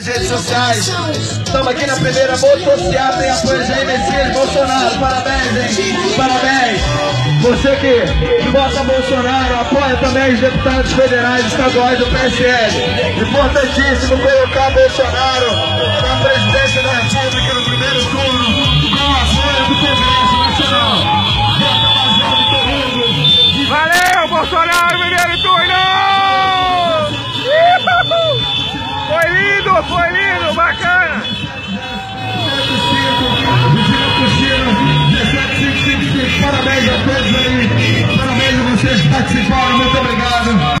Redes sociais, estamos aqui na primeira motocicleta em apoio Jair Messias Bolsonaro. Parabéns, hein? Parabéns. Você que vota Bolsonaro, apoia também os deputados federais estaduais do PSL. Importantíssimo colocar Bolsonaro na presidência da República no primeiro turno com apoio do Congresso Nacional. Valeu, Bolsonaro, primeiro turno! Lindo, foi lindo, bacana! Parabéns a todos aí, parabéns a vocês que participaram.